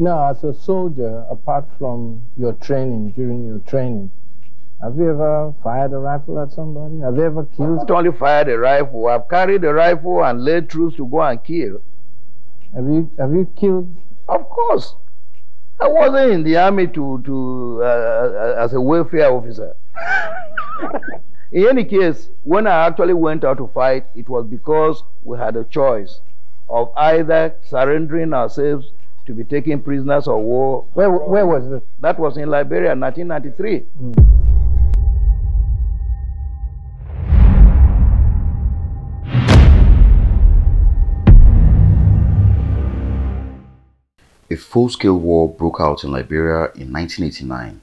Now, as a soldier, apart from your training, during your training, have you ever fired a rifle at somebody? Have you ever killed? Not only fired a rifle, I've carried a rifle and led troops to go and kill. Have you have you killed? Of course. I wasn't in the army to to uh, as a welfare officer. in any case, when I actually went out to fight, it was because we had a choice of either surrendering ourselves to be taken prisoners of war. Where where was it? That was in Liberia, 1993. Mm. A full-scale war broke out in Liberia in 1989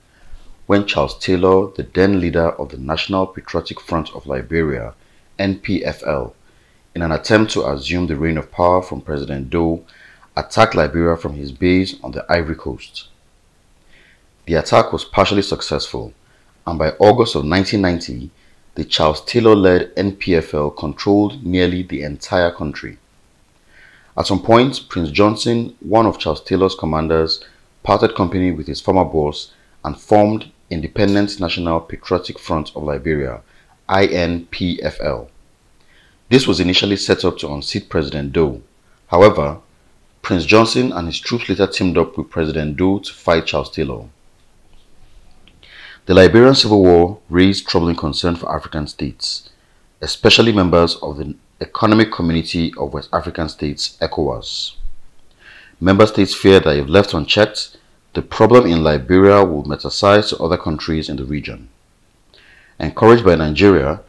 when Charles Taylor, the then leader of the National Patriotic Front of Liberia, NPFL, in an attempt to assume the reign of power from President Doe, attacked Liberia from his base on the Ivory Coast. The attack was partially successful, and by August of 1990, the Charles Taylor-led NPFL controlled nearly the entire country. At some point, Prince Johnson, one of Charles Taylor's commanders, parted company with his former boss and formed Independent National Patriotic Front of Liberia, INPFL. This was initially set up to unseat President Doe. However, Prince Johnson and his troops later teamed up with President Doe to fight Charles Taylor. The Liberian Civil War raised troubling concern for African states, especially members of the Economic Community of West African States, ECOWAS. Member states fear that if left unchecked, the problem in Liberia will metastasize to other countries in the region. Encouraged by Nigeria,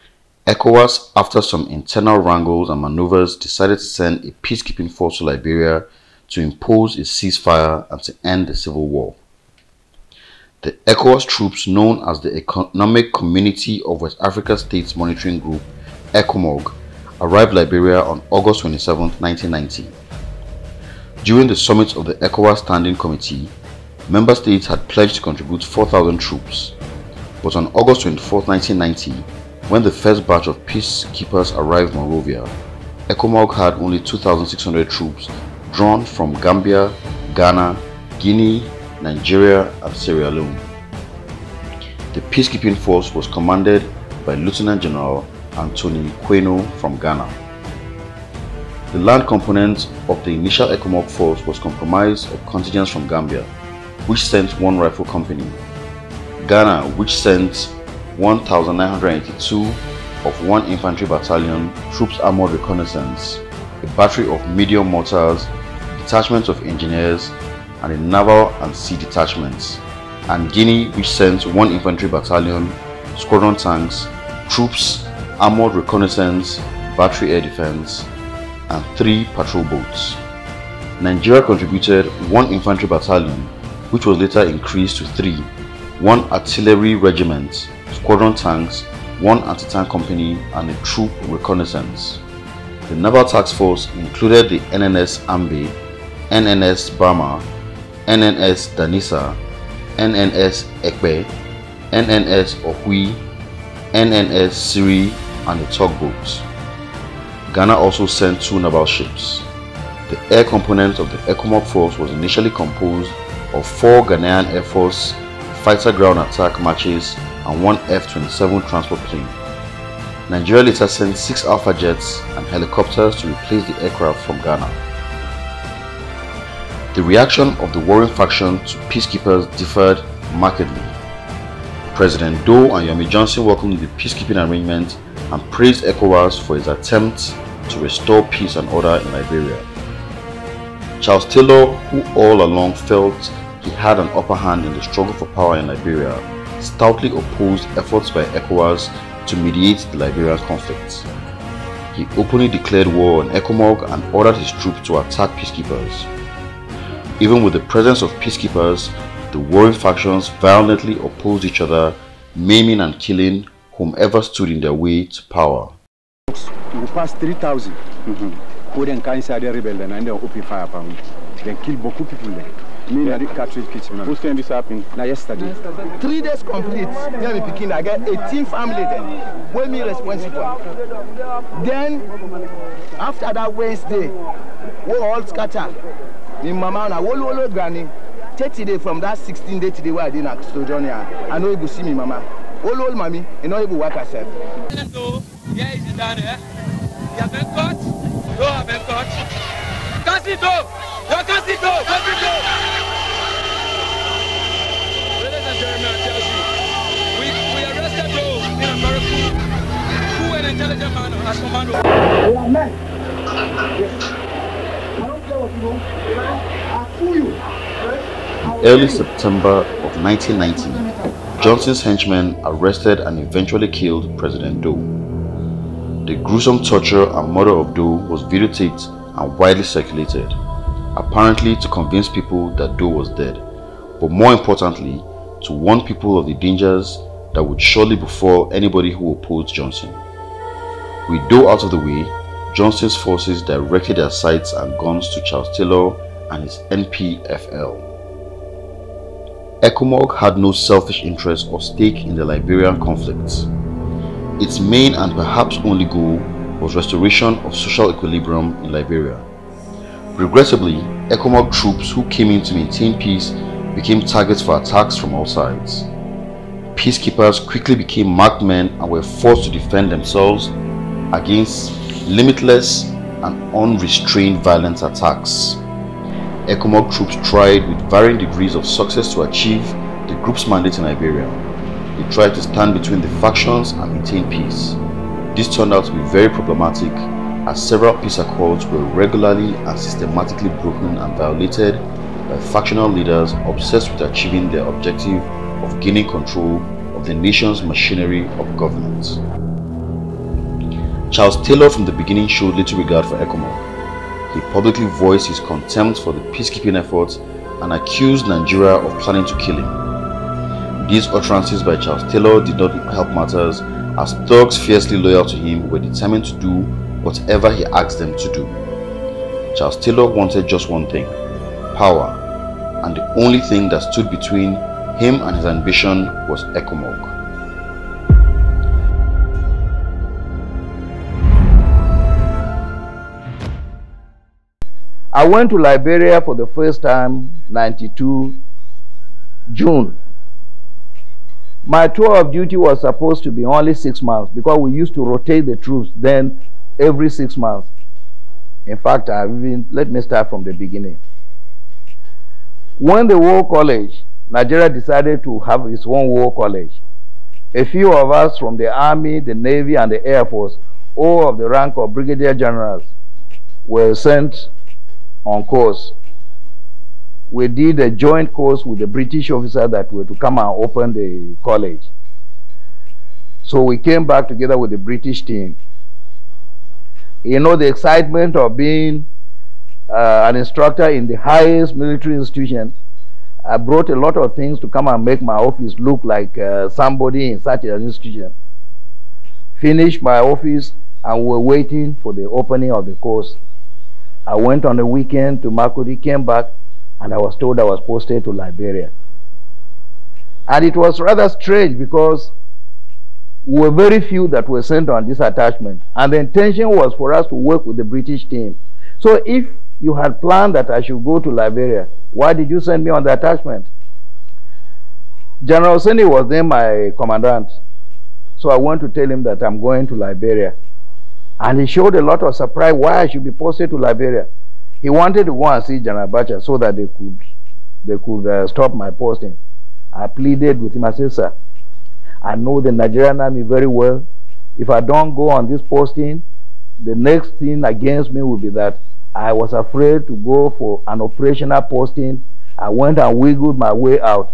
ECOWAS, after some internal wrangles and maneuvers, decided to send a peacekeeping force to Liberia to impose a ceasefire and to end the civil war. The ECOWAS troops, known as the Economic Community of West Africa States Monitoring Group, ECOMOG, arrived Liberia on August 27, 1990. During the summit of the ECOWAS Standing Committee, member states had pledged to contribute 4,000 troops. But on August 24, 1990, when the first batch of peacekeepers arrived in Monrovia, ECOMOG had only 2,600 troops drawn from Gambia, Ghana, Guinea, Nigeria, and Sierra Leone. The peacekeeping force was commanded by Lieutenant General Anthony Quainoo from Ghana. The land component of the initial ECOMOG force was comprised of contingents from Gambia, which sent one rifle company, Ghana, which sent 1,982 of one infantry battalion, troops armored reconnaissance, a battery of medium mortars, detachments of engineers, and a naval and sea detachments, and Guinea, which sent one infantry battalion, squadron tanks, troops, armored reconnaissance, battery air defense, and three patrol boats. Nigeria contributed one infantry battalion, which was later increased to three, one artillery regiment, squadron tanks, one anti-tank company, and a troop reconnaissance. The naval task force included the NNS Ambe, NNS Burma, NNS Damisa, NNS Ekpe, NNS Ohui, NNS Siri, and the tugboats. Ghana also sent two naval ships. The air component of the ECOMOG force was initially composed of four Ghanaian Air Force fighter ground attack matches and one F-27 transport plane. Nigeria later sent six Alpha jets and helicopters to replace the aircraft from Ghana. The reaction of the warring faction to peacekeepers differed markedly. President Doe and Yomi Johnson welcomed the peacekeeping arrangement and praised ECOWAS for its attempt to restore peace and order in Liberia. Charles Taylor, who all along felt he had an upper hand in the struggle for power in Liberia, stoutly opposed efforts by ECOWAS to mediate the Liberian conflict. He openly declared war on ECOMOG and ordered his troops to attack peacekeepers. Even with the presence of peacekeepers, the warring factions violently opposed each other, maiming and killing whomever stood in their way to power. We passed 3,000 mm-hmm. who then came inside the rebellion and then open fire upon me. Then killed beaucoup people there. Me yeah. the cartridge pitch. Who's saying this happened? Now yesterday. yesterday. Three days complete. Then we begin again 18 family then. When me responsible. Then after that Wednesday, we all scatter. Me mama na wolo wolo granny. Thirty day from that sixteen day today where I dey na sojourn here. I no able see me mama. Wolo wolo mami, e no able work herself. So, here is it down there. You have been caught. You have been caught. Can't it go. You can't it go. Can't it go. Ladies and gentlemen, I tell you, we, we arrested Joe in a very cool, cool and intelligent manner as commando. We are men. Yes. Early. September of 1990, Johnson's henchmen arrested and eventually killed President Doe. The gruesome torture and murder of Doe was videotaped and widely circulated, apparently to convince people that Doe was dead, but more importantly, to warn people of the dangers that would surely befall anybody who opposed Johnson. With Doe out of the way, Johnson's forces directed their sights and guns to Charles Taylor and his NPFL. ECOMOG had no selfish interest or stake in the Liberian conflict. Its main and perhaps only goal was restoration of social equilibrium in Liberia. Regrettably, ECOMOG troops who came in to maintain peace became targets for attacks from all sides. Peacekeepers quickly became marked men and were forced to defend themselves against limitless and unrestrained violent attacks. ECOMOG troops tried with varying degrees of success to achieve the group's mandate in Liberia. They tried to stand between the factions and maintain peace. This turned out to be very problematic as several peace accords were regularly and systematically broken and violated by factional leaders obsessed with achieving their objective of gaining control of the nation's machinery of governance. Charles Taylor from the beginning showed little regard for ECOMOG. He publicly voiced his contempt for the peacekeeping efforts and accused Nigeria of planning to kill him. These utterances by Charles Taylor did not help matters as thugs fiercely loyal to him were determined to do whatever he asked them to do. Charles Taylor wanted just one thing power, and the only thing that stood between him and his ambition was ECOMOG. I went to Liberia for the first time 92 June. My tour of duty was supposed to be only six months because we used to rotate the troops then every six months. In fact, I've even let me start from the beginning. When the War College, Nigeria decided to have its own War College, a few of us from the Army, the Navy, and the Air Force, all of the rank of Brigadier Generals, were sent on course. We did a joint course with the British officer that were to come and open the college. So we came back together with the British team. You know, the excitement of being uh, an instructor in the highest military institution. I brought a lot of things to come and make my office look like uh, somebody in such an institution. Finished my office and we're waiting for the opening of the course. I went on a weekend to Makurdi, came back, and I was told I was posted to Liberia. And it was rather strange because we were very few that were sent on this attachment. And the intention was for us to work with the British team. So if you had planned that I should go to Liberia, why did you send me on the attachment? General Seni was then my commandant. So I went to tell him that I'm going to Liberia. And he showed a lot of surprise why I should be posted to Liberia. He wanted to go and see General Bacha so that they could they could uh, stop my posting. I pleaded with him. I said, sir, I know the Nigerian army very well. If I don't go on this posting, the next thing against me will be that I was afraid to go for an operational posting. I went and wiggled my way out.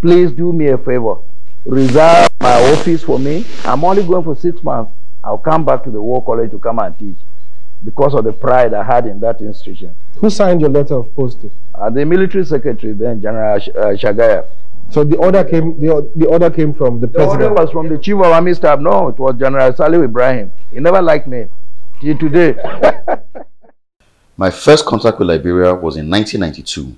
Please do me a favor. Reserve my office for me. I'm only going for six months. I'll come back to the War College to come and teach because of the pride I had in that institution. Who signed your letter of posting? Uh, the military secretary then, General Sh- uh, Shagaya. So the order came. The, the order came from the The order was from the chief of army staff. No, it was General Salih Ibrahim. He never liked me till today. My first contact with Liberia was in 1992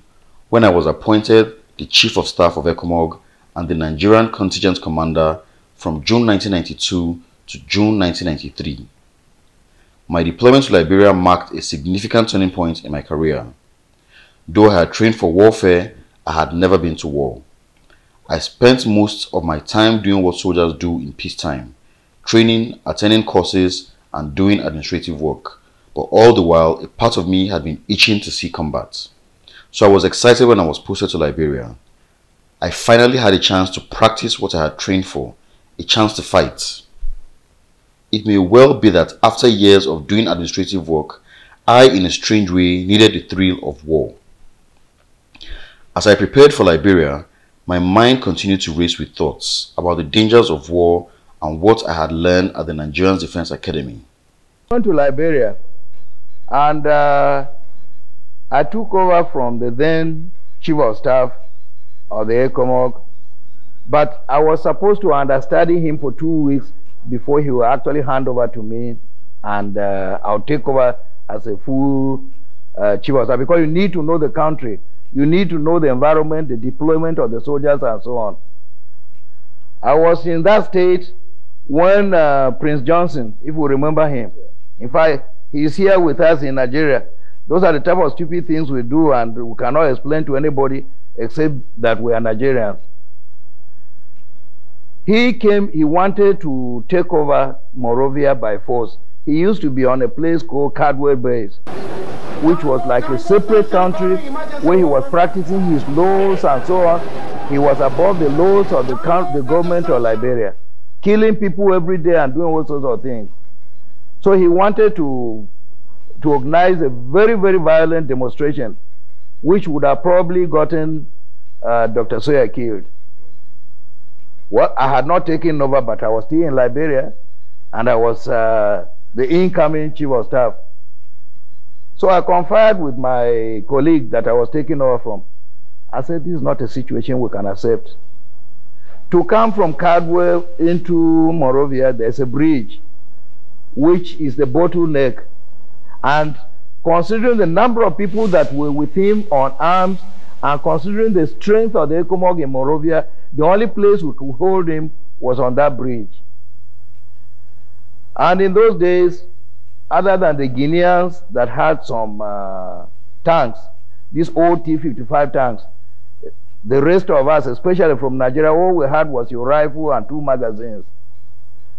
when I was appointed the Chief of Staff of ECOMOG and the Nigerian Contingent Commander from June 1992 to June 1993. My deployment to Liberia marked a significant turning point in my career. Though I had trained for warfare, I had never been to war. I spent most of my time doing what soldiers do in peacetime training, attending courses, and doing administrative work. But all the while, a part of me had been itching to see combat. So I was excited when I was posted to Liberia. I finally had a chance to practice what I had trained for, a chance to fight. It may well be that after years of doing administrative work, I, in a strange way, needed the thrill of war. As I prepared for Liberia, my mind continued to race with thoughts about the dangers of war and what I had learned at the Nigerian Defense Academy. I went to Liberia and uh, I took over from the then Chief of Staff of the ECOMOG, but I was supposed to understudy him for two weeks before he will actually hand over to me and uh, I'll take over as a full uh, Chief of Staff because you need to know the country. You need to know the environment, the deployment of the soldiers and so on. I was in that state when uh, Prince Johnson, if you remember him, in fact, he's here with us in Nigeria. Those are the type of stupid things we do and we cannot explain to anybody except that we are Nigerians. He came, he wanted to take over Monrovia by force. He used to be on a place called Caldwell Base, which was like a separate country where he was practicing his laws and so on. He was above the laws of the, the government of Liberia killing people every day and doing all sorts of things. So he wanted to, to organize a very, very violent demonstration, which would have probably gotten uh, Dr. Sawyer killed. Well, I had not taken over, but I was still in Liberia, and I was uh, the incoming chief of staff. So I conferred with my colleague that I was taking over from. I said, this is not a situation we can accept. To come from Caldwell into Monrovia, there's a bridge, which is the bottleneck. And considering the number of people that were with him on arms, and considering the strength of the ECOMOG in Monrovia, the only place we could hold him was on that bridge. And in those days, other than the Guineans that had some uh, tanks, these old T-55 tanks, the rest of us, especially from Nigeria, all we had was your rifle and two magazines.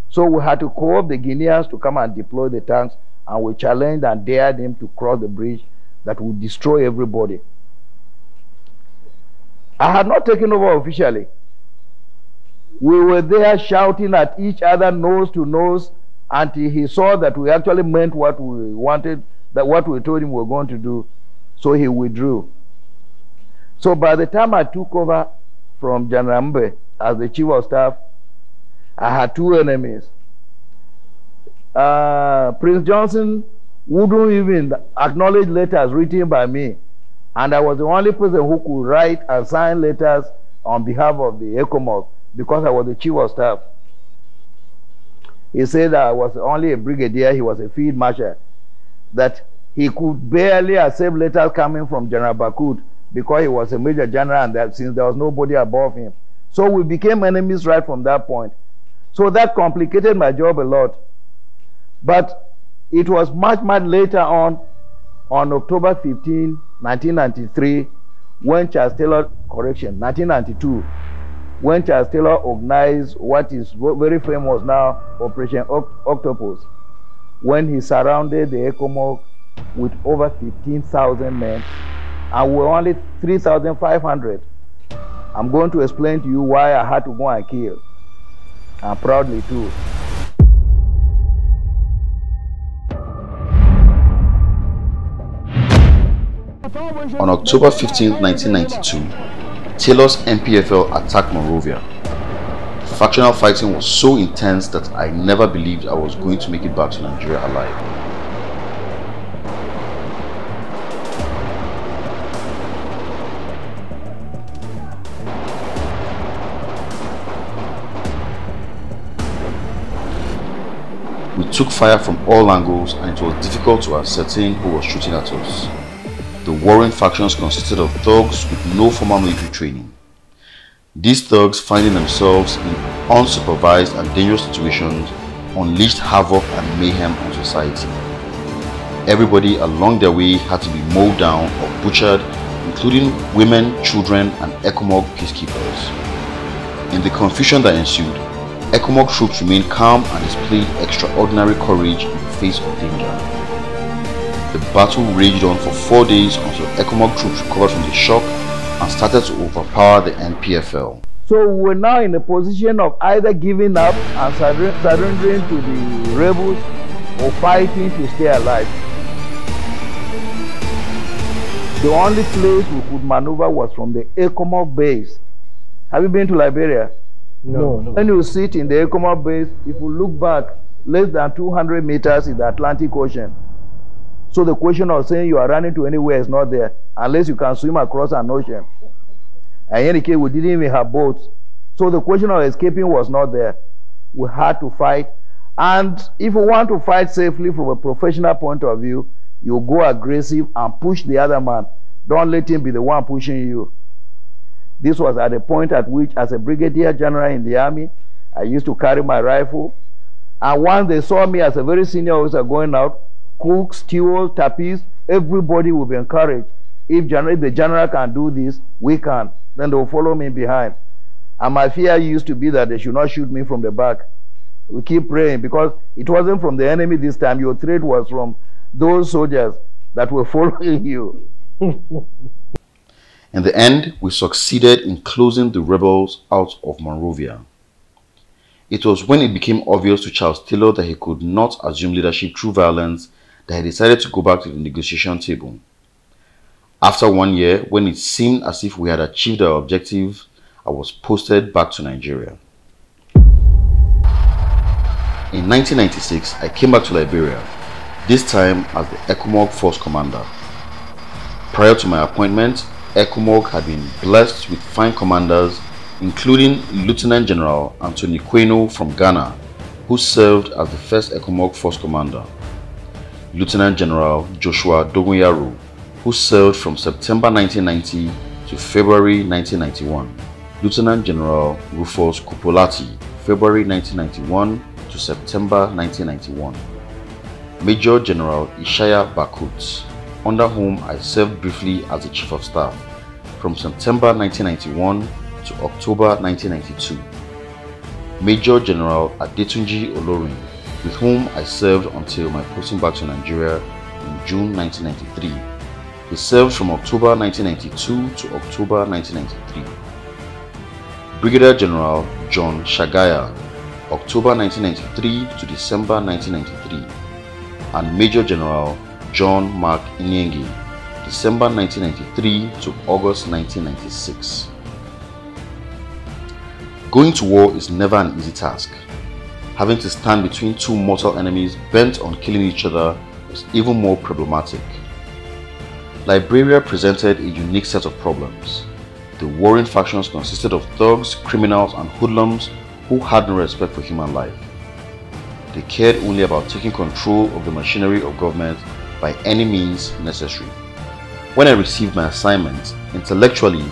So we had to call up the Guineans to come and deploy the tanks, and we challenged and dared them to cross the bridge that would destroy everybody. I had not taken over officially. We were there shouting at each other nose to nose until he saw that we actually meant what we wanted, that what we told him we were going to do. So he withdrew. So by the time I took over from Janambe as the chief of staff, I had two enemies. Uh, Prince Johnson wouldn't even acknowledge letters written by me. And I was the only person who could write and sign letters on behalf of the ECOMOG because I was the chief of staff. He said I was only a brigadier, he was a field marshal, that he could barely accept letters coming from General Bakut because he was a major general and that since there was nobody above him. So we became enemies right from that point. So that complicated my job a lot. But it was much, much later on, on October 15, 1993, when Charles Taylor, correction, 1992, when Charles Taylor organized what is very famous now, Operation Octopus, when he surrounded the ECOMOG with over 15,000 men and we're only 3,500. I'm going to explain to you why I had to go and kill. And proudly too. On October 15, 1992, Taylor's NPFL attacked Monrovia. Factional fighting was so intense that I never believed I was going to make it back to Nigeria alive. We took fire from all angles and it was difficult to ascertain who was shooting at us. The warring factions consisted of thugs with no formal military training. These thugs, finding themselves in unsupervised and dangerous situations, unleashed havoc and mayhem on society. Everybody along their way had to be mowed down or butchered including women, children, and ECOMOG peacekeepers. In the confusion that ensued, ECOMOG troops remained calm and displayed extraordinary courage in the face of danger. The battle raged on for four days until ECOMOG troops recovered from the shock and started to overpower the NPFL. So we're now in a position of either giving up and surre- surrendering to the rebels or fighting to stay alive. The only place we could maneuver was from the ECOMOG base. Have you been to Liberia? No, no. When you sit in the ECOMOG base, if you look back, less than 200 meters is the Atlantic Ocean. So the question of saying you are running to anywhere is not there unless you can swim across an ocean. And in any case, we didn't even have boats. So the question of escaping was not there. We had to fight. And if you want to fight safely from a professional point of view, you go aggressive and push the other man. Don't let him be the one pushing you. This was at a point at which, as a brigadier general in the army, I used to carry my rifle. And once they saw me as a very senior officer going out, cooks, stewards, tapis, everybody will be encouraged. If, general, if the general can do this, we can. Then they will follow me behind. And my fear used to be that they should not shoot me from the back. We keep praying because it wasn't from the enemy this time. Your threat was from those soldiers that were following you. In the end, we succeeded in closing the rebels out of Monrovia. It was when it became obvious to Charles Taylor that he could not assume leadership through violence that he decided to go back to the negotiation table. After one year, when it seemed as if we had achieved our objective, I was posted back to Nigeria. In 1996, I came back to Liberia, this time as the ECOMOG Force Commander. Prior to my appointment, ECOMOG had been blessed with fine commanders, including Lieutenant General Anthony Quainoo from Ghana, who served as the first ECOMOG Force Commander. Lieutenant General Joshua Dogonyaro, who served from September 1990 to February 1991. Lieutenant General Rufus Kupolati, February 1991 to September 1991. Major General Ishaya Bakut, under whom I served briefly as the Chief of Staff from September 1991 to October 1992. Major General Adetunji Olorin, with whom I served until my posting back to Nigeria in June 1993. He served from October 1992 to October 1993. Brigadier General John Shagaya, October 1993 to December 1993, and Major General John Mark Inienger, December 1993 to August 1996. Going to war is never an easy task. Having to stand between two mortal enemies bent on killing each other was even more problematic. Liberia presented a unique set of problems. The warring factions consisted of thugs, criminals, and hoodlums who had no respect for human life. They cared only about taking control of the machinery of government by any means necessary. When I received my assignment, intellectually,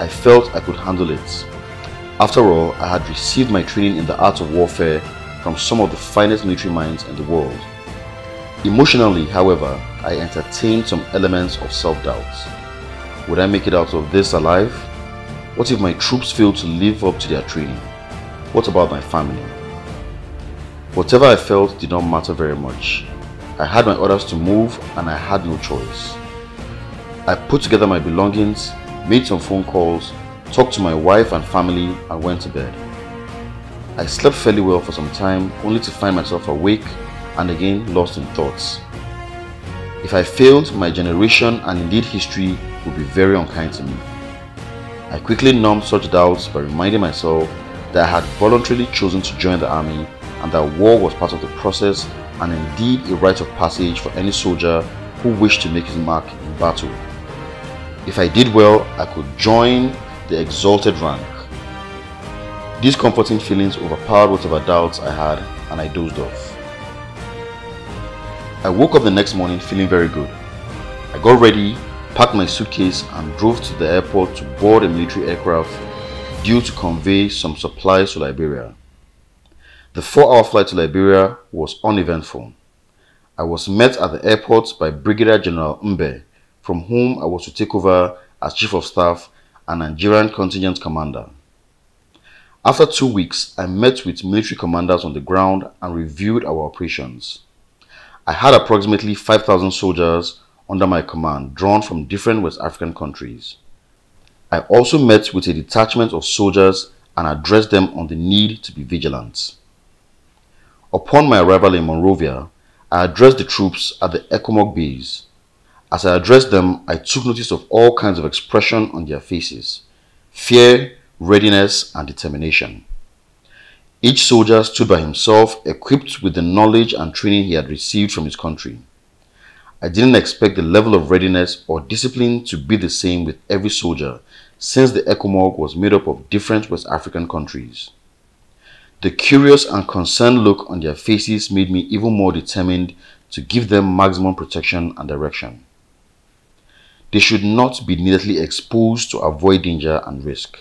I felt I could handle it. After all, I had received my training in the art of warfare from some of the finest military minds in the world. Emotionally, however, I entertained some elements of self-doubt. Would I make it out of this alive? What if my troops failed to live up to their training? What about my family? Whatever I felt did not matter very much. I had my orders to move and I had no choice. I put together my belongings, made some phone calls, talked to my wife and family, and went to bed. I slept fairly well for some time, only to find myself awake and again lost in thoughts. If I failed, my generation and indeed history would be very unkind to me. I quickly numbed such doubts by reminding myself that I had voluntarily chosen to join the army and that war was part of the process and indeed a rite of passage for any soldier who wished to make his mark in battle. If I did well, I could join the exalted rank. These comforting feelings overpowered whatever doubts I had and I dozed off. I woke up the next morning feeling very good. I got ready, packed my suitcase and drove to the airport to board a military aircraft due to convey some supplies to Liberia. The four-hour flight to Liberia was uneventful. I was met at the airport by Brigadier General Mbe, from whom I was to take over as Chief of Staff and Nigerian Contingent Commander. After two weeks, I met with military commanders on the ground and reviewed our operations. I had approximately 5,000 soldiers under my command drawn from different West African countries. I also met with a detachment of soldiers and addressed them on the need to be vigilant. Upon my arrival in Monrovia, I addressed the troops at the ECOMOG base. As I addressed them, I took notice of all kinds of expression on their faces fear, readiness, and determination. Each soldier stood by himself, equipped with the knowledge and training he had received from his country. I didn't expect the level of readiness or discipline to be the same with every soldier, since the ECOMOG was made up of different West African countries. The curious and concerned look on their faces made me even more determined to give them maximum protection and direction. They should not be needlessly exposed to avoid danger and risk.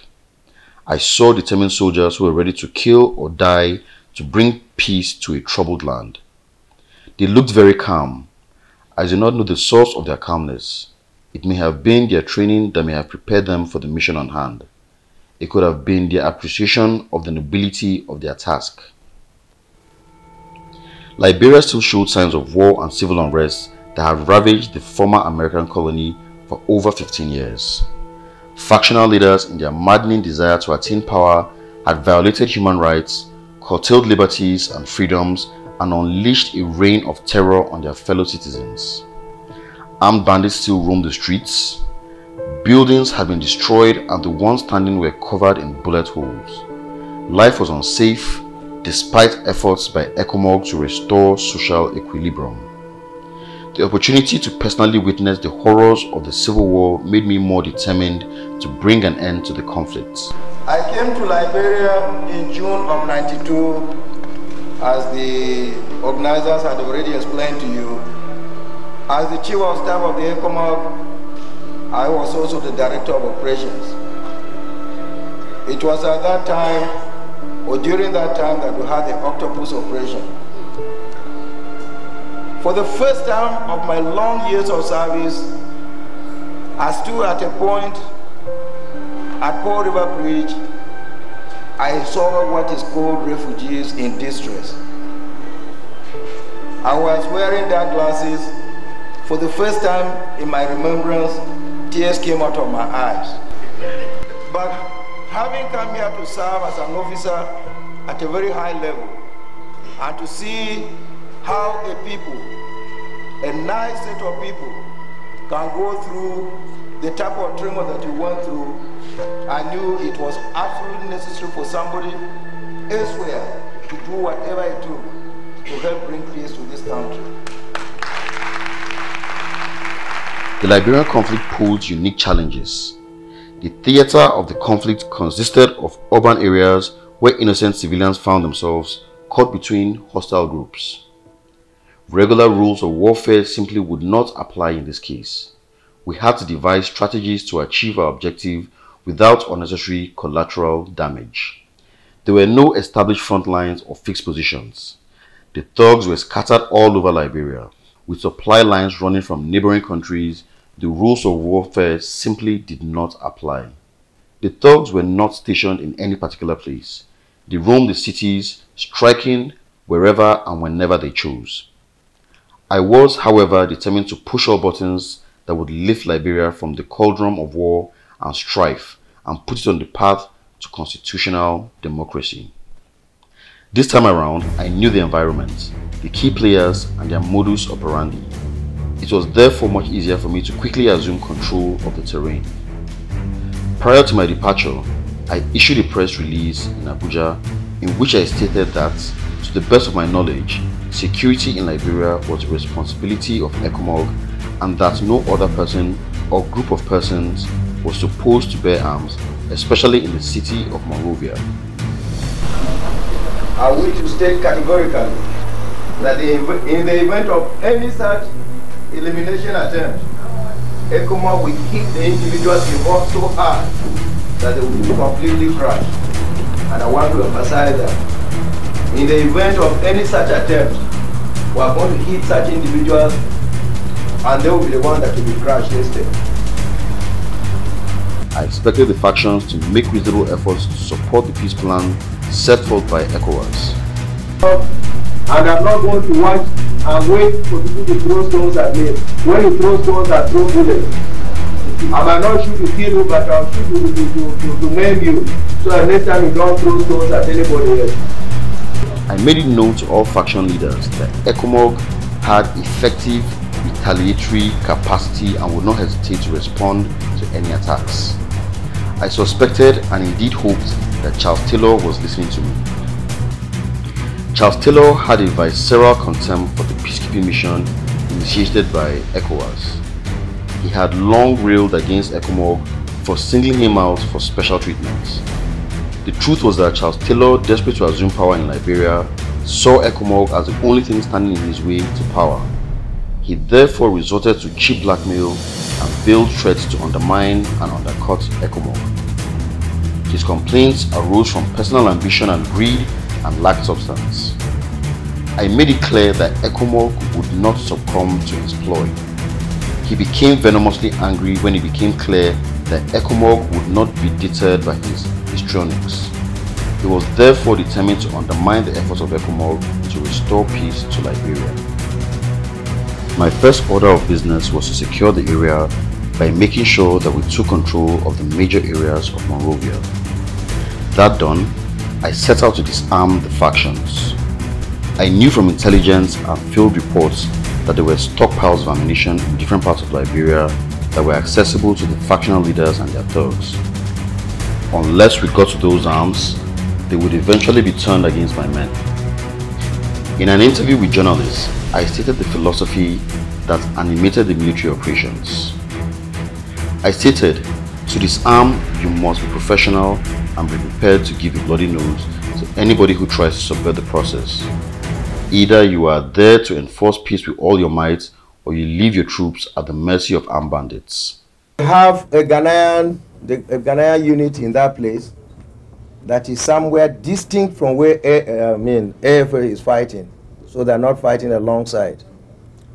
I saw determined soldiers who were ready to kill or die to bring peace to a troubled land. They looked very calm, I do not know the source of their calmness. It may have been their training that may have prepared them for the mission on hand. It could have been their appreciation of the nobility of their task. Liberia still showed signs of war and civil unrest that have ravaged the former American colony for over 15 years. Factional leaders, in their maddening desire to attain power, had violated human rights, curtailed liberties and freedoms, and unleashed a reign of terror on their fellow citizens. Armed bandits still roamed the streets. Buildings had been destroyed and the ones standing were covered in bullet holes. Life was unsafe despite efforts by ECOMOG to restore social equilibrium. The opportunity to personally witness the horrors of the Civil War made me more determined to bring an end to the conflict. I came to Liberia in June of 92 as the organizers had already explained to you, as the chief of staff of the ECOMOG, I was also the director of operations. It was at that time, or during that time, that we had the octopus operation. For the first time of my long years of service, I stood at a point at Paul River Bridge I saw what is called refugees in distress. I was wearing dark glasses. For the first time in my remembrance, tears came out of my eyes. But having come here to serve as an officer at a very high level and to see how a people, a nice set of people, can go through the type of trauma that you went through I knew it was absolutely necessary for somebody elsewhere to do whatever it took to help bring peace to this country. The Liberian conflict posed unique challenges. The theater of the conflict consisted of urban areas where innocent civilians found themselves caught between hostile groups. Regular rules of warfare simply would not apply in this case. We had to devise strategies to achieve our objective without unnecessary collateral damage. There were no established front lines or fixed positions. The thugs were scattered all over Liberia. With supply lines running from neighboring countries, the rules of warfare simply did not apply. The thugs were not stationed in any particular place. They roamed the cities, striking wherever and whenever they chose. I was, however, determined to push all buttons that would lift Liberia from the cauldron of war and strife and put it on the path to constitutional democracy. This time around, I knew the environment, the key players, and their modus operandi. It was therefore much easier for me to quickly assume control of the terrain. Prior to my departure, I issued a press release in Abuja in which I stated that, to the best of my knowledge, security in Liberia was the responsibility of ECOMOG and that no other person or group of persons was supposed to bear arms, especially in the city of Monrovia. I wish to state categorically that in the event of any such elimination attempt, ECOMOG will hit the individuals involved so hard that they will be completely crushed. And I want to emphasize that in the event of any such attempt, we are going to hit such individuals and they will be the one that will be crushed instead. I expected the factions to make reasonable efforts to support the peace plan set forth by ECOWAS. And I'm not going to watch and wait for people to throw stones at me. When you throw stones, I throw bullets. I might not shoot to kill you, but I'll shoot to, to, to, to, to maim you. So that next time you don't throw stones at anybody else. I made it known to all faction leaders that ECOMOG had effective retaliatory capacity and would not hesitate to respond to any attacks. I suspected and indeed hoped that Charles Taylor was listening to me. Charles Taylor had a visceral contempt for the peacekeeping mission initiated by ECOWAS. He had long railed against ECOMOG for singling him out for special treatments. The truth was that Charles Taylor, desperate to assume power in Liberia, saw ECOMOG as the only thing standing in his way to power. He therefore resorted to cheap blackmail and veiled threats to undermine and undercut ECOMOG. His complaints arose from personal ambition and greed and lacked substance. I made it clear that ECOMOG would not succumb to his ploy. He became venomously angry when it became clear that ECOMOG would not be deterred by his histrionics. He was therefore determined to undermine the efforts of ECOMOG to restore peace to Liberia. My first order of business was to secure the area by making sure that we took control of the major areas of Monrovia. That done, I set out to disarm the factions. I knew from intelligence and field reports that there were stockpiles of ammunition in different parts of Liberia that were accessible to the factional leaders and their thugs. Unless we got to those arms, they would eventually be turned against my men. In an interview with journalists, I stated the philosophy that animated the military operations. I stated, to disarm, you must be professional and be prepared to give a bloody nose to anybody who tries to subvert the process. Either you are there to enforce peace with all your might or you leave your troops at the mercy of armed bandits. We have a Ghanaian, the, a Ghanaian unit in that place that is somewhere distinct from where A, uh, I mean, AFA is fighting. So they're not fighting alongside.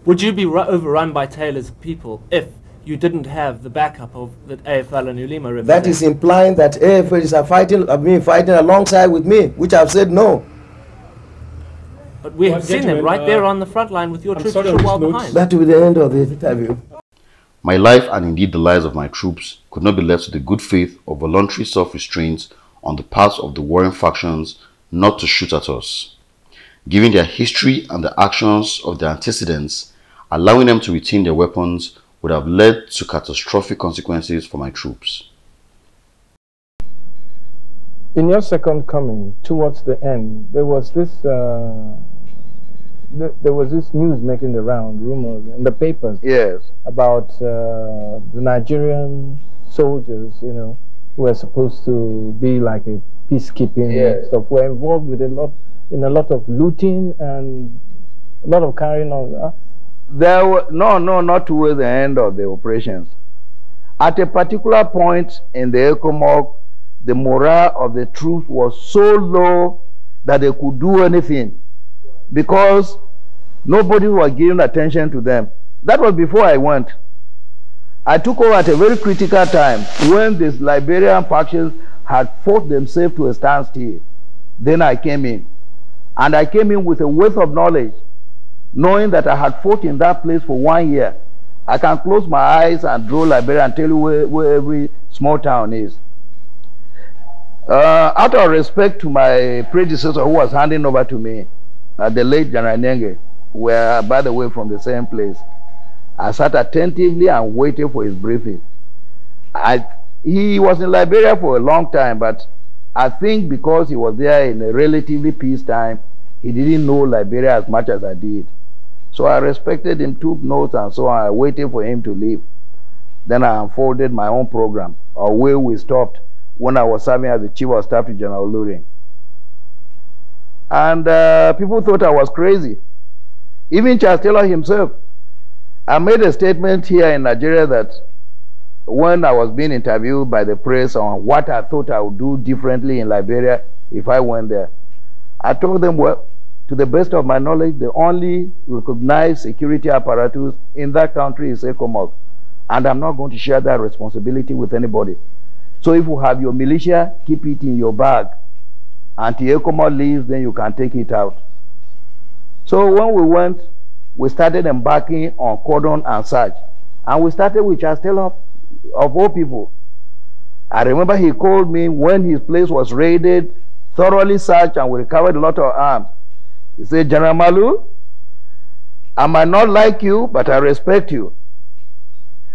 Would you be ru- overrun by Taylor's people if you didn't have the backup of the AFL and ULIMO represent? That is implying that AFA is fighting, I mean, fighting alongside with me, which I've said no. But we Well, have seen them right uh, there on the front line with your I'm troops sorry which are well behind. That will be the end of the interview. My life and indeed the lives of my troops could not be left to the good faith or voluntary self-restraint on the part of the warring factions not to shoot at us. Given their history and the actions of their antecedents, allowing them to retain their weapons would have led to catastrophic consequences for my troops. In your second coming, towards the end, there was this uh, th- there was this news making the round, rumors in the papers Yes. about uh, the Nigerian soldiers, you know, who were supposed to be like a peacekeeping Yes. stuff, were involved with a lot in a lot of looting and a lot of carrying on. Uh, There were, no, no, not towards the end of the operations. At a particular point in the ECOMOG, the morale of the troops was so low that they could do anything because nobody was giving attention to them. That was before I went. I took over at a very critical time when these Liberian factions had fought themselves to a standstill. Then I came in. And I came in with a wealth of knowledge knowing that I had fought in that place for one year. I can close my eyes and draw Liberia and tell you where, where every small town is. Uh, out of respect to my predecessor who was handing over to me, uh, the late General Nenge, we are, by the way, from the same place. I sat attentively and waited for his briefing. I, he was in Liberia for a long time, but I think because he was there in a relatively peace time, he didn't know Liberia as much as I did. So I respected him, took notes and so on. I waited for him to leave. Then I unfolded my own program, or where we stopped when I was serving as the chief of staff to General Luring. And uh, people thought I was crazy. Even Charles Taylor himself. I made a statement here in Nigeria that when I was being interviewed by the press on what I thought I would do differently in Liberia if I went there, I told them, well, to the best of my knowledge, the only recognized security apparatus in that country is ECOMOG. And I'm not going to share that responsibility with anybody. So if you have your militia, keep it in your bag. Until ECOMOG leaves, then you can take it out. So when we went, we started embarking on cordon and search. And we started with Charles Taylor of all people. I remember he called me when his place was raided, thoroughly searched, and we recovered a lot of arms. He said, General Malu, I might not like you, but I respect you.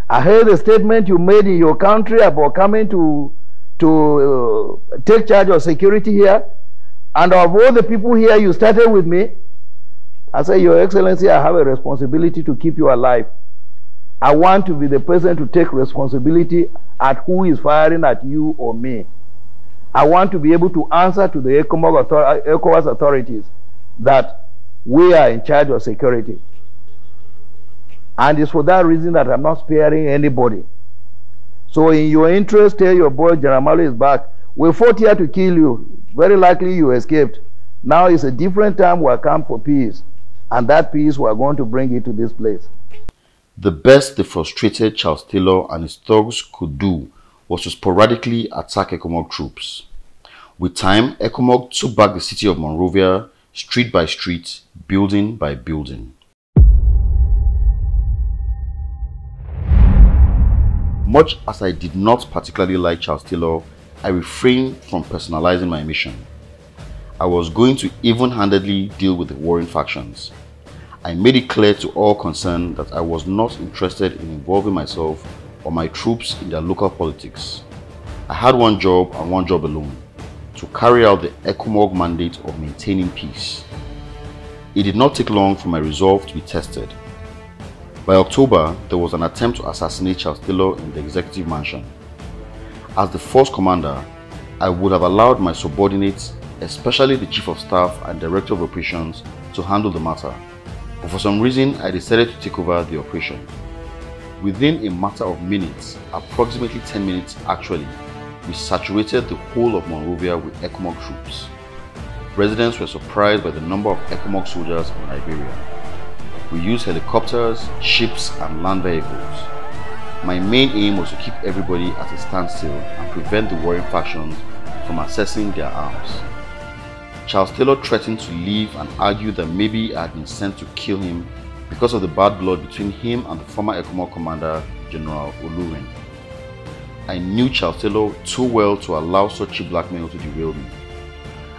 I heard the statement you made in your country about coming to to uh, take charge of security here, and of all the people here, you started with me. I said, Your Excellency, I have a responsibility to keep you alive. I want to be the person to take responsibility at who is firing at you or me. I want to be able to answer to the ECOWAS authorities that we are in charge of security. And it's for that reason that I'm not sparing anybody. So in your interest, tell your boy General Malu is back. We fought here to kill you. Very likely you escaped. Now it's a different time. We come for peace. And that peace we are going to bring it to this place. The best the frustrated Charles Taylor and his thugs could do was to sporadically attack ECOMOG troops. With time, ECOMOG took back the city of Monrovia street by street, building by building. Much as I did not particularly like Charles Taylor, I refrained from personalizing my mission. I was going to even-handedly deal with the warring factions. I made it clear to all concerned that I was not interested in involving myself or my troops in their local politics. I had one job and one job alone, to carry out the ECOMOG mandate of maintaining peace. It did not take long for my resolve to be tested. By October, there was an attempt to assassinate Charles Taylor in the executive mansion. As the force commander, I would have allowed my subordinates, especially the chief of staff and director of operations, to handle the matter. But for some reason, I decided to take over the operation. Within a matter of minutes, approximately 10 minutes actually, we saturated the whole of Monrovia with ECOMOG troops. Residents were surprised by the number of ECOMOG soldiers in Liberia. We used helicopters, ships and land vehicles. My main aim was to keep everybody at a standstill and prevent the warring factions from accessing their arms. Charles Taylor threatened to leave and argued that maybe I had been sent to kill him because of the bad blood between him and the former ECOMOG commander, General Olurin. I knew Charles Taylor too well to allow such cheap blackmail to derail me.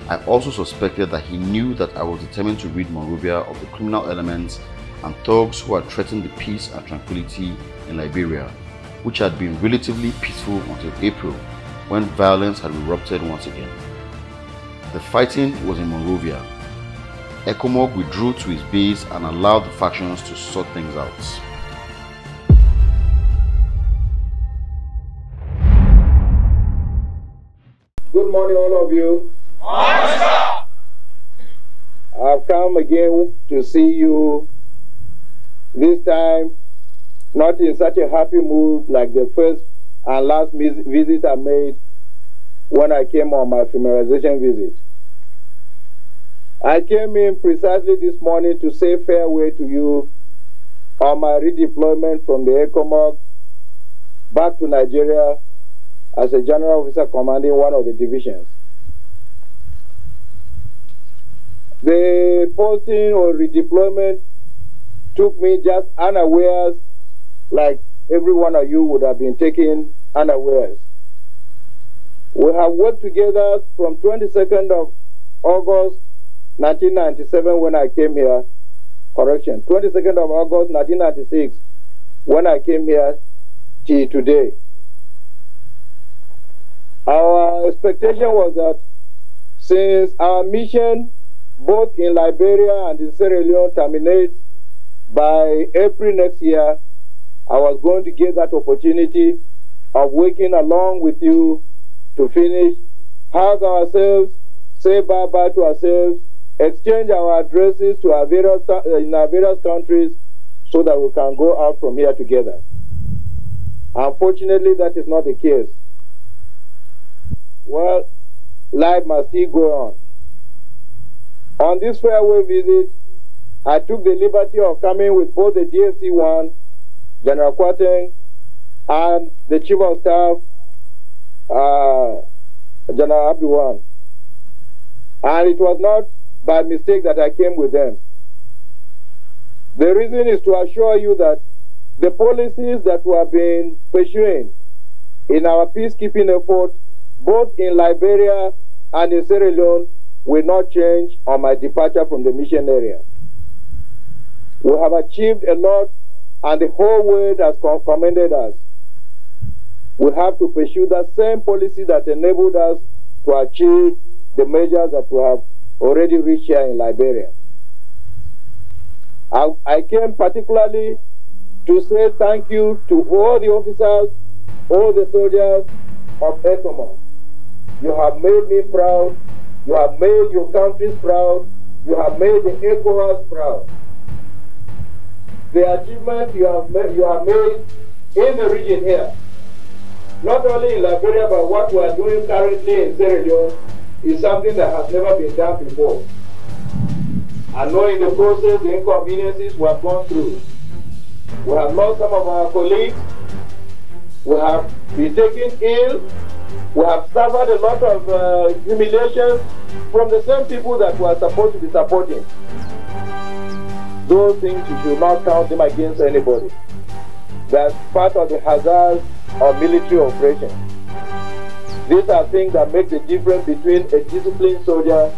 I also suspected that he knew that I was determined to rid Monrovia of the criminal elements and thugs who had threatened the peace and tranquility in Liberia, which had been relatively peaceful until April, when violence had erupted once again. The fighting was in Monrovia. ECOMOG withdrew to his base and allowed the factions to sort things out. Good morning, all of you. Morning, sir. I've come again to see you this time, not in such a happy mood like the first and last visit I made when I came on my familiarization visit. I came in precisely this morning to say farewell to you on my redeployment from the ECOMOG back to Nigeria as a general officer commanding one of the divisions. The posting or redeployment took me just unawares, like every one of you would have been taken unawares. We have worked together from 22nd of August 1997 when I came here, correction, 22nd of August 1996 when I came here till today. Our expectation was that since our mission both in Liberia and in Sierra Leone terminates by April next year, I was going to get that opportunity of working along with you to finish, hug ourselves, say bye-bye to ourselves, exchange our addresses to our various, in our various countries so that we can go out from here together. Unfortunately, that is not the case. Well, life must still go on. On this farewell visit, I took the liberty of coming with both the DFC-1, General Kwarteng, and the Chief of Staff uh, General Abdulwan. And it was not by mistake that I came with them. The reason is to assure you that the policies that we have been pursuing in our peacekeeping effort, both in Liberia and in Sierra Leone, will not change on my departure from the mission area. We have achieved a lot, and the whole world has commended us. We have to pursue that same policy that enabled us to achieve the measures that we have already reached here in Liberia. I, I came particularly to say thank you to all the officers, all the soldiers of ECOMOG. You have made me proud. You have made your countries proud. You have made the ECOWAS proud. The achievement you have made, you have made in the region here, not only in Liberia, but what we are doing currently in Sierra Leone, is something that has never been done before. I know in the process the inconveniences we have gone through. We have lost some of our colleagues. We have been taken ill. We have suffered a lot of uh, humiliation from the same people that we are supposed to be supporting. Those things you should not count them against anybody. That's part of the hazards of military operations. These are things that make the difference between a disciplined soldier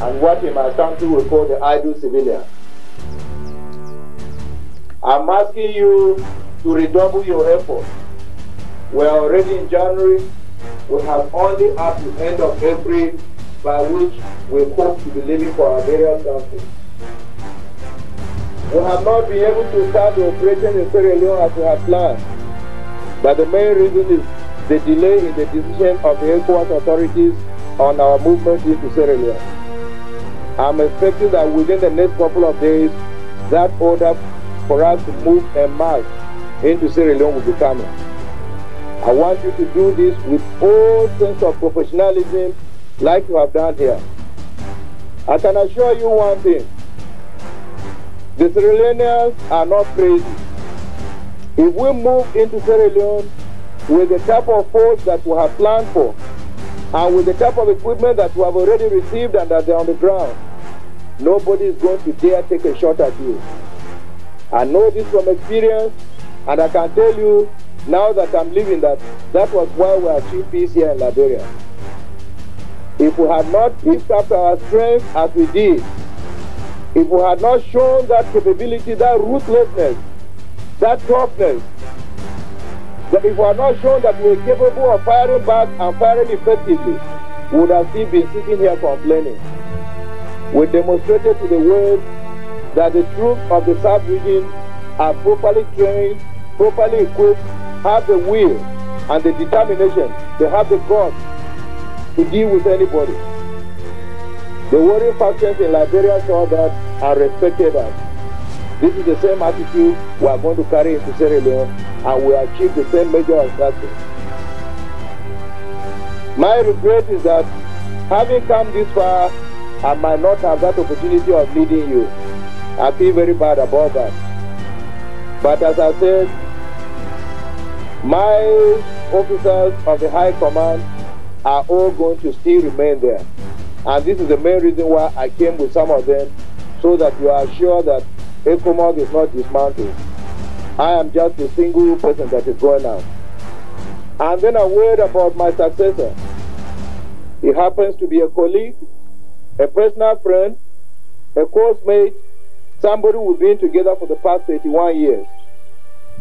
and what in my country we call the idle civilian. I'm asking you to redouble your effort. We're already in January. We have only up to end of April by which we hope to be leaving for our various countries. We have not been able to start the operation in Sierra Leone as we had planned. But the main reason is the delay in the decision of the ECOWAS authorities on our movement into Sierra Leone. I'm expecting that within the next couple of days, that order for us to move and march into Sierra Leone will be coming. I want you to do this with all sense of professionalism like you have done here. I can assure you one thing. The Sierra Leoneans are not crazy. If we move into Sierra Leone with the type of force that we have planned for, and with the type of equipment that we have already received and that they're on the ground, Nobody is going to dare take a shot at you. I know this from experience, and I can tell you now that I'm living that that was why we achieved peace here in Liberia. If we had not beefed up our strength as we did, if we had not shown that capability, that ruthlessness, that toughness, that if we had not shown that we were capable of firing back and firing effectively, we would have still been sitting here complaining we demonstrated to the world that the troops of the South region are properly trained, properly equipped, have the will and the determination, they have the guts to deal with anybody. The warring factions in Liberia saw that and respected us. This is the same attitude we are going to carry into Sierra Leone and we achieve the same major objectives. My regret is that having come this far I might not have that opportunity of leading you. I feel very bad about that. But as I said, my officers of the High Command are all going to still remain there. And this is the main reason why I came with some of them, so that you are sure that ECOMOG is not dismantled. I am just a single person that is going out. And then a word about my successor. He happens to be a colleague a personal friend, a course mate, somebody we've been together for the past 31 years.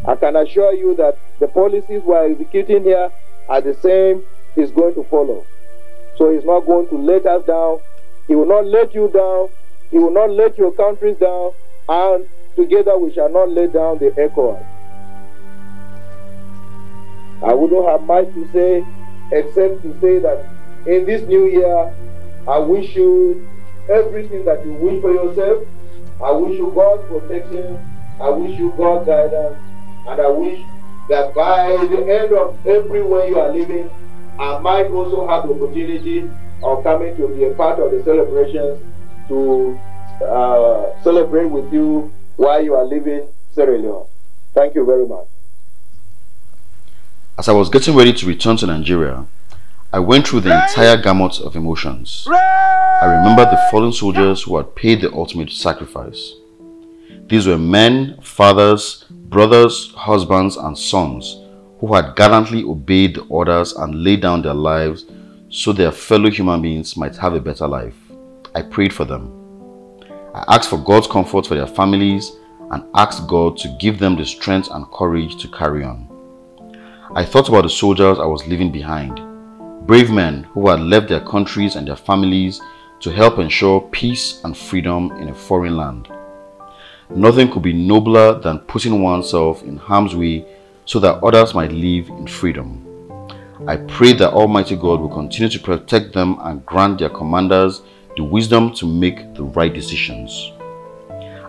I can assure you that the policies we're executing here are the same is going to follow. So he's not going to let us down. He will not let you down. He will not let your countries down. And together we shall not let down the ECOWAS. I wouldn't have much to say except to say that in this new year, I wish you everything that you wish for yourself. I wish you God's protection. I wish you God's guidance. And I wish that by the end of everywhere you are living, I might also have the opportunity of coming to be a part of the celebrations to uh, celebrate with you while you are living Sierra Leone. Thank you very much. As I was getting ready to return to Nigeria, I went through the entire gamut of emotions. I remember the fallen soldiers who had paid the ultimate sacrifice. These were men, fathers, brothers, husbands, and sons who had gallantly obeyed orders and laid down their lives so their fellow human beings might have a better life. I prayed for them. I asked for God's comfort for their families and asked God to give them the strength and courage to carry on. I thought about the soldiers I was leaving behind, brave men who had left their countries and their families to help ensure peace and freedom in a foreign land. Nothing could be nobler than putting oneself in harm's way so that others might live in freedom. I pray that Almighty God will continue to protect them and grant their commanders the wisdom to make the right decisions.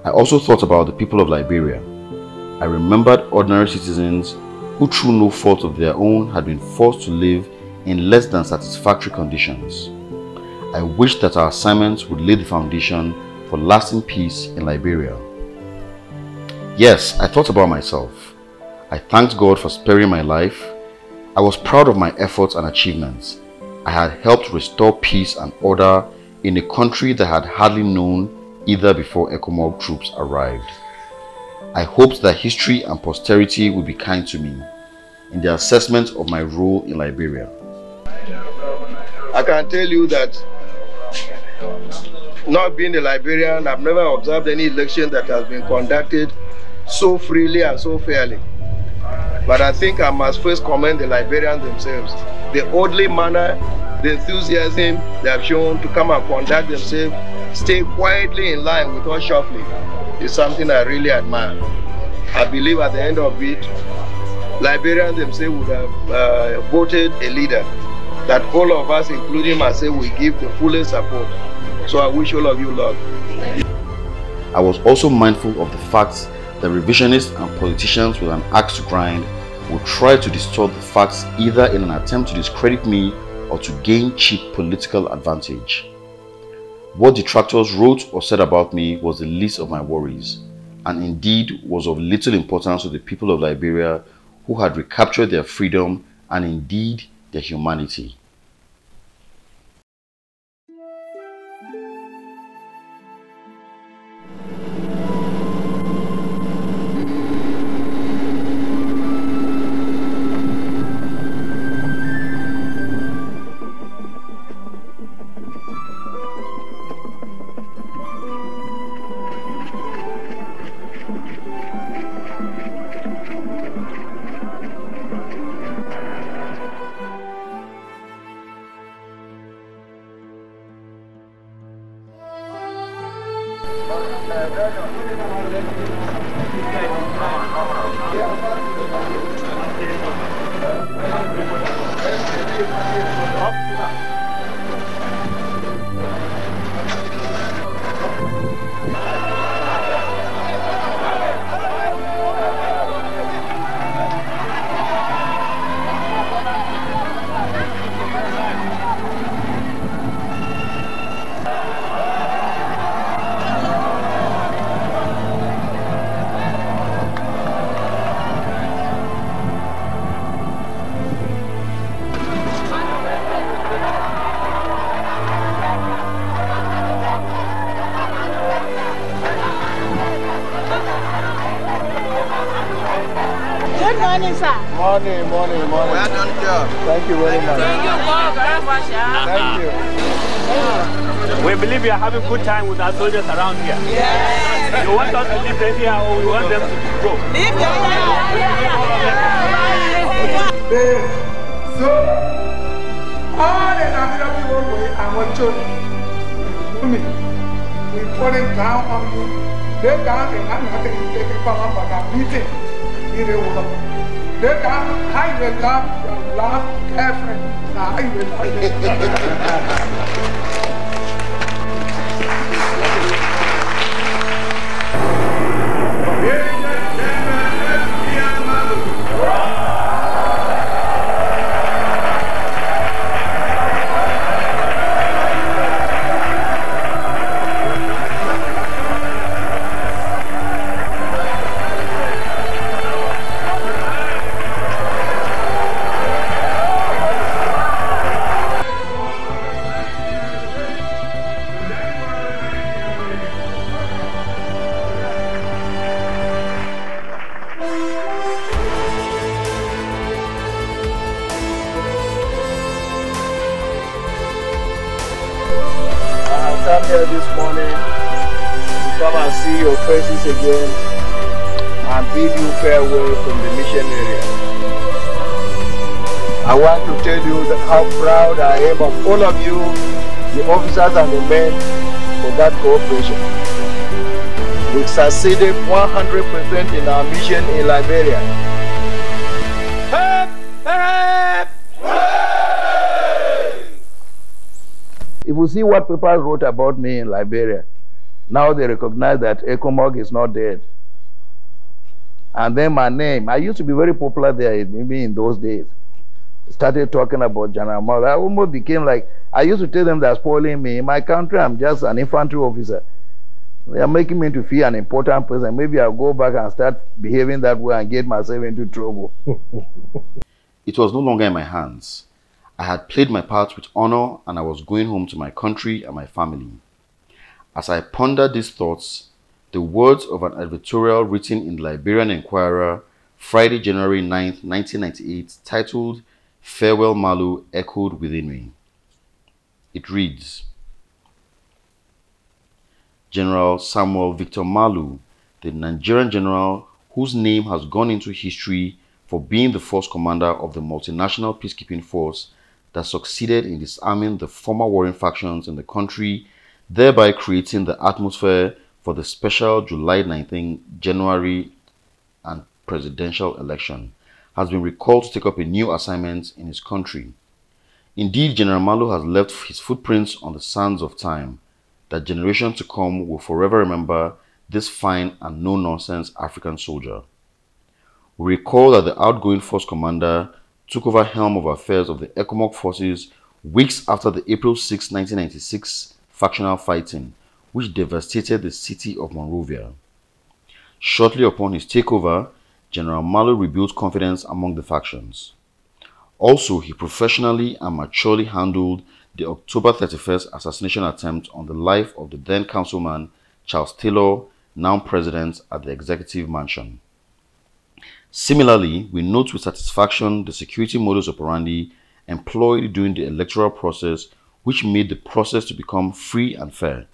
I also thought about the people of Liberia. I remembered ordinary citizens who through no fault of their own had been forced to live in less than satisfactory conditions. I wish that our assignments would lay the foundation for lasting peace in Liberia. Yes, I thought about myself. I thanked God for sparing my life. I was proud of my efforts and achievements. I had helped restore peace and order in a country that had hardly known either before ECOMOG troops arrived. I hoped that history and posterity would be kind to me in their assessment of my role in Liberia. I can tell you that not being a Liberian, I've never observed any election that has been conducted so freely and so fairly. But I think I must first commend the Liberians themselves. The orderly manner, the enthusiasm they have shown to come and conduct themselves, stay quietly in line without shuffling, is something I really admire. I believe at the end of it, Liberians themselves would have uh, voted a leader that all of us, including myself, will give the fullest support. So I wish all of you luck. I was also mindful of the fact that revisionists and politicians with an axe to grind will try to distort the facts either in an attempt to discredit me or to gain cheap political advantage. What detractors wrote or said about me was the least of my worries, and indeed was of little importance to the people of Liberia who had recaptured their freedom and indeed their humanity. Morning, sir. Morning, morning, morning. Well done job. Thank you very much. Thank you. We believe we are having a good time with our soldiers around here. Yes. You want us to leave them here or we want them to go? Leave them So, all the Namibian people were our children. Women, we falling down on you. They down and I'm not taking take it from them, but I'm beating. Down, I will love your love. I will faces again and bid you farewell from the mission area. I want to tell you that how proud I am of all of you, the officers and the men, for that cooperation. We succeeded 100% in our mission in Liberia. If you see what people wrote about me in Liberia, now they recognize that ECOMOG is not dead. And then my name, I used to be very popular there, maybe in those days. Started talking about General Malu. I almost became like, I used to tell them they're spoiling me. In my country, I'm just an infantry officer. They are making me to feel an important person. Maybe I'll go back and start behaving that way and get myself into trouble. It was no longer in my hands. I had played my part with honor and I was going home to my country and my family. As I pondered these thoughts, the words of an editorial written in the Liberian Enquirer Friday, January 9, 1998, titled Farewell Malu echoed within me. It reads General Samuel Victor Malu, the Nigerian general whose name has gone into history for being the first commander of the multinational peacekeeping force that succeeded in disarming the former warring factions in the country, thereby creating the atmosphere for the special July 19 January and presidential election, has been recalled to take up a new assignment in his country. Indeed, General Malu has left his footprints on the sands of time that generations to come will forever remember this fine and no-nonsense African soldier. We recall that the outgoing force commander took over helm of affairs of the ECOMOG forces weeks after the April 6, 1996 factional fighting, which devastated the city of Monrovia. Shortly upon his takeover, General Malu rebuilt confidence among the factions. Also, he professionally and maturely handled the October 31st assassination attempt on the life of the then councilman Charles Taylor, now president at the executive mansion. Similarly, we note with satisfaction the security modus operandi employed during the electoral process which made the process to become free and fair.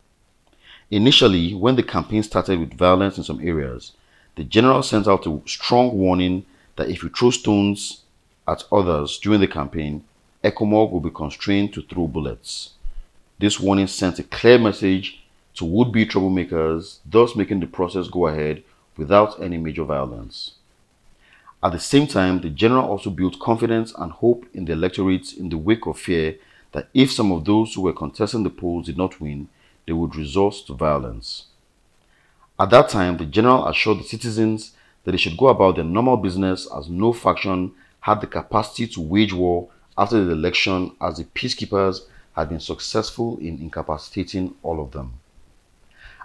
Initially, when the campaign started with violence in some areas, the general sent out a strong warning that if you throw stones at others during the campaign, ECOMOG will be constrained to throw bullets. This warning sent a clear message to would-be troublemakers, thus making the process go ahead without any major violence. At the same time, the general also built confidence and hope in the electorate in the wake of fear that if some of those who were contesting the polls did not win, they would resort to violence. At that time, the general assured the citizens that they should go about their normal business as no faction had the capacity to wage war after the election as the peacekeepers had been successful in incapacitating all of them.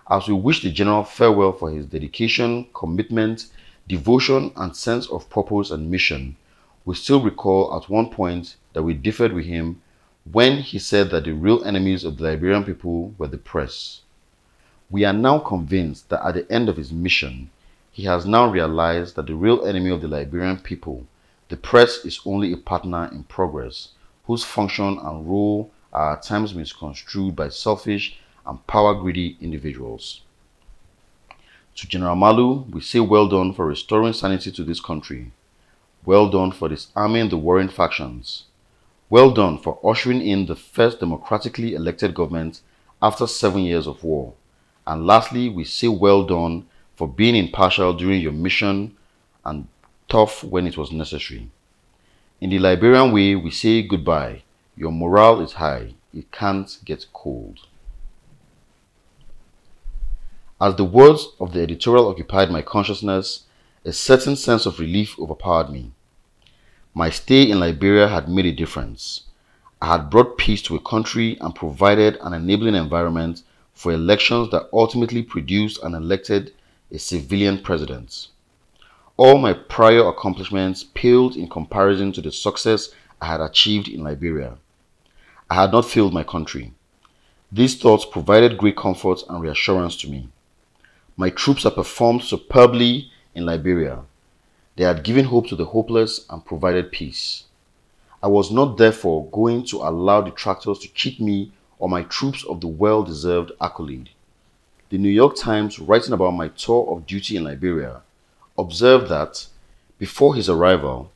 As we wish the general farewell for his dedication, commitment, devotion, and sense of purpose and mission, we still recall at one point that we differed with him when he said that the real enemies of the Liberian people were the press. We are now convinced that at the end of his mission, he has now realized that the real enemy of the Liberian people, the press, is only a partner in progress, whose function and role are at times misconstrued by selfish and power-greedy individuals. To General Malu, we say well done for restoring sanity to this country. Well done for disarming the warring factions. Well done for ushering in the first democratically elected government after seven years of war. And lastly, we say well done for being impartial during your mission and tough when it was necessary. In the Liberian way, we say goodbye. Your morale is high. It can't get cold. As the words of the editorial occupied my consciousness, a certain sense of relief overpowered me. My stay in Liberia had made a difference. I had brought peace to a country and provided an enabling environment for elections that ultimately produced and elected a civilian president. All my prior accomplishments paled in comparison to the success I had achieved in Liberia. I had not failed my country. These thoughts provided great comfort and reassurance to me. My troops had performed superbly in Liberia. They had given hope to the hopeless and provided peace. I was not therefore going to allow detractors to cheat me or my troops of the well deserved accolade. The New York Times, writing about my tour of duty in Liberia, observed that before his arrival,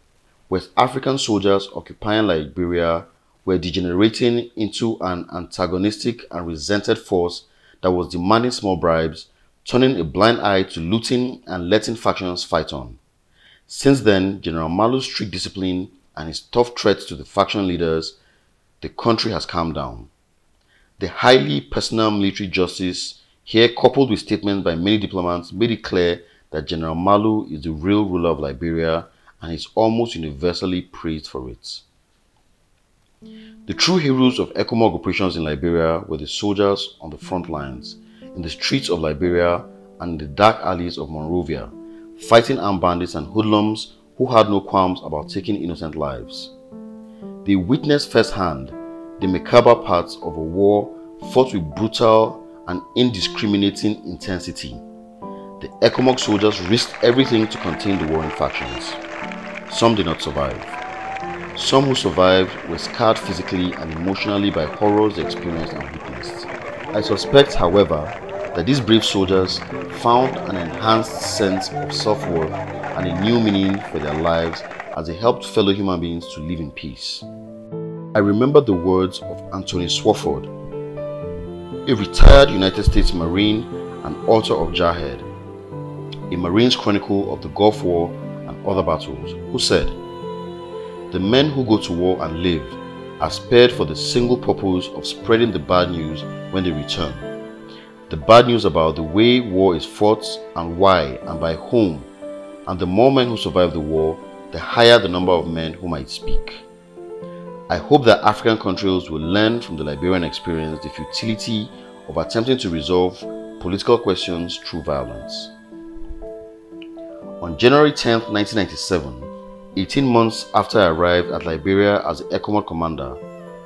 West African soldiers occupying Liberia were degenerating into an antagonistic and resented force that was demanding small bribes, turning a blind eye to looting and letting factions fight on. Since then, General Malu's strict discipline and his tough threats to the faction leaders, the country has calmed down. The highly personal military justice here, coupled with statements by many diplomats, made it clear that General Malu is the real ruler of Liberia and is almost universally praised for it. The true heroes of ECOMOG operations in Liberia were the soldiers on the front lines, in the streets of Liberia and in the dark alleys of Monrovia, fighting armed bandits and hoodlums who had no qualms about taking innocent lives. They witnessed firsthand the macabre parts of a war fought with brutal and indiscriminating intensity. The ECOMOG soldiers risked everything to contain the warring factions. Some did not survive. Some who survived were scarred physically and emotionally by horrors they experienced and witnessed. I suspect, however, that these brave soldiers found an enhanced sense of self-worth and a new meaning for their lives as they helped fellow human beings to live in peace. I remember the words of Anthony Swofford, a retired United States Marine and author of Jarhead, a Marine's Chronicle of the Gulf War and other battles, who said, The men who go to war and live are spared for the single purpose of spreading the bad news when they return. The bad news about the way war is fought and why and by whom, and the more men who survive the war, the higher the number of men who might speak. I hope that African countries will learn from the Liberian experience the futility of attempting to resolve political questions through violence. On January 10, 1997, 18 months after I arrived at Liberia as the ECOMOG commander,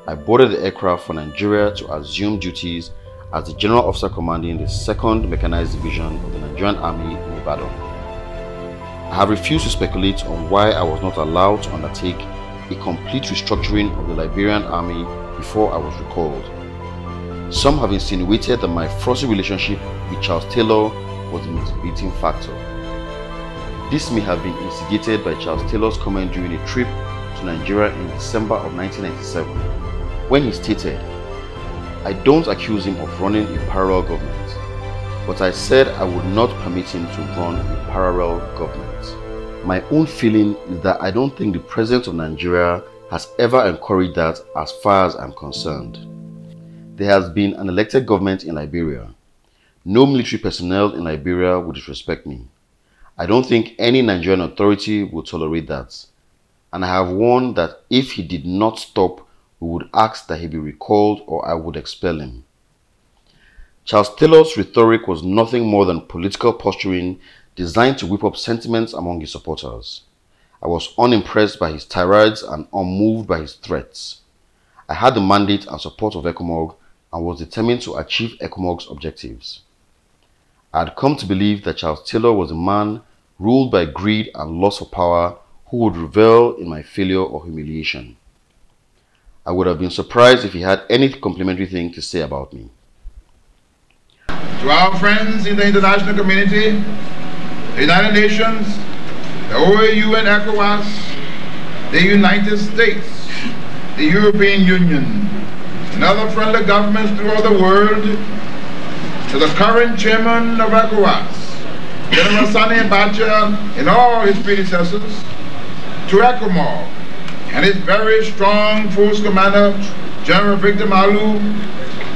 I boarded the aircraft for Nigeria to assume duties as the General Officer commanding the 2nd Mechanized Division of the Nigerian Army in Ibadan. I have refused to speculate on why I was not allowed to undertake a complete restructuring of the Liberian army before I was recalled. Some have insinuated that my frosty relationship with Charles Taylor was the motivating factor. This may have been instigated by Charles Taylor's comment during a trip to Nigeria in December of 1997, when he stated, I don't accuse him of running a parallel government, but I said I would not permit him to run a parallel government. My own feeling is that I don't think the president of Nigeria has ever encouraged that as far as I'm concerned. There has been an elected government in Liberia. No military personnel in Liberia would disrespect me. I don't think any Nigerian authority would tolerate that. And I have warned that if he did not stop, we would ask that he be recalled or I would expel him. Charles Taylor's rhetoric was nothing more than political posturing designed to whip up sentiments among his supporters. I was unimpressed by his tirades and unmoved by his threats. I had the mandate and support of ECOMOG and was determined to achieve ECOMOG's objectives. I had come to believe that Charles Taylor was a man ruled by greed and lust for power who would revel in my failure or humiliation. I would have been surprised if he had any complimentary thing to say about me. To our friends in the international community, the United Nations, the OAU and ECOWAS, the United States, the European Union, and other friendly governments throughout the world, to the current chairman of ECOWAS, General Sani Abacha and all his predecessors, to ECOMOG and his very strong force commander, General Victor Malu,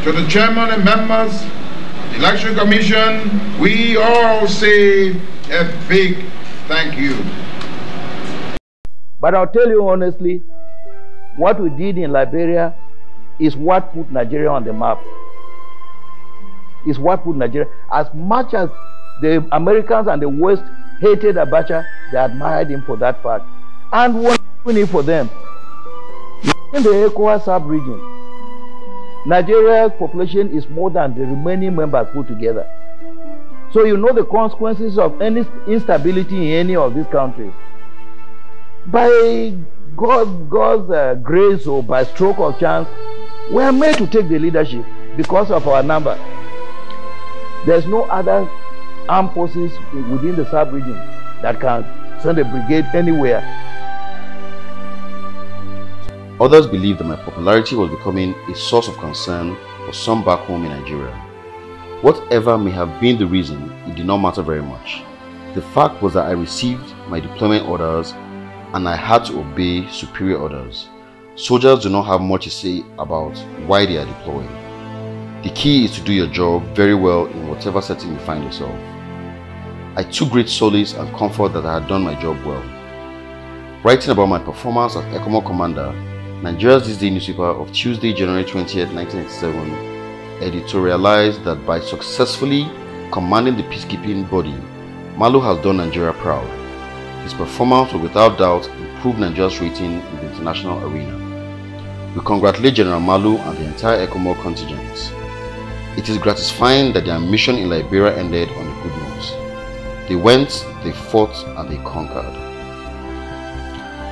to the chairman and members, the election commission, we all say a big thank you. But I'll tell you honestly, what we did in Liberia is what put Nigeria on the map. Is what put Nigeria, as much as the Americans and the West hated Abacha, they admired him for that fact. And what doing it for them. In the ECOWAS sub-region, Nigeria's population is more than the remaining members put together. So you know the consequences of any instability in any of these countries. By God, God's uh, grace or by stroke of chance, We are made to take the leadership because of our number. There's no other armed forces within the sub-region that can send a brigade anywhere. Others believed that my popularity was becoming a source of concern for some back home in Nigeria. Whatever may have been the reason, it did not matter very much. The fact was that I received my deployment orders and I had to obey superior orders. Soldiers do not have much to say about why they are deployed. The key is to do your job very well in whatever setting you find yourself. I took great solace and comfort that I had done my job well. Writing about my performance as ECOMOG commander, Nigeria's This newspaper of Tuesday, January 20, 1987, editorialized that by successfully commanding the peacekeeping body, Malu has done Nigeria proud. His performance will without doubt improve Nigeria's rating in the international arena. We congratulate General Malu and the entire ECOMOG contingent. It is gratifying that their mission in Liberia ended on a good note. They went, they fought, and they conquered.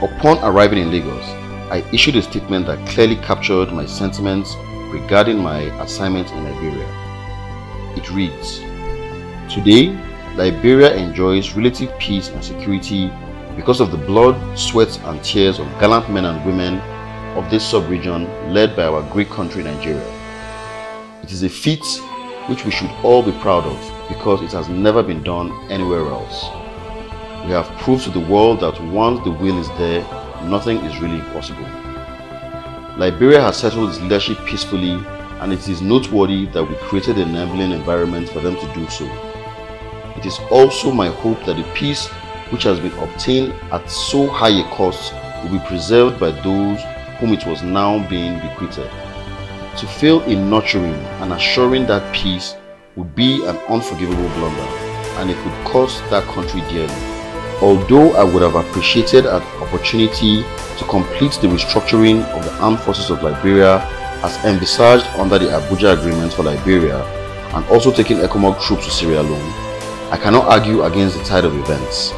Upon arriving in Lagos, I issued a statement that clearly captured my sentiments regarding my assignment in Liberia. It reads, Today, Liberia enjoys relative peace and security because of the blood, sweat, and tears of gallant men and women of this sub-region led by our great country Nigeria. It is a feat which we should all be proud of because it has never been done anywhere else. We have proved to the world that once the will is there, nothing is really impossible. Liberia has settled its leadership peacefully and it is noteworthy that we created an enabling environment for them to do so. It is also my hope that the peace which has been obtained at so high a cost will be preserved by those whom it was now being bequeathed. To fail in nurturing and assuring that peace would be an unforgivable blunder and it would cost that country dearly. Although I would have appreciated an opportunity to complete the restructuring of the armed forces of Liberia as envisaged under the Abuja Agreement for Liberia and also taking ECOMOG troops to Sierra Leone, I cannot argue against the tide of events.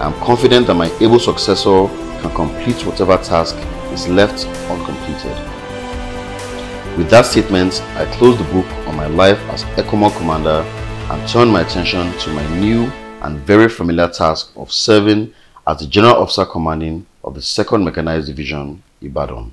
I am confident that my able successor can complete whatever task is left uncompleted. With that statement, I close the book on my life as ECOMOG commander and turn my attention to my new and very familiar task of serving as the General Officer Commanding of the 2nd Mechanized Division, Ibadan.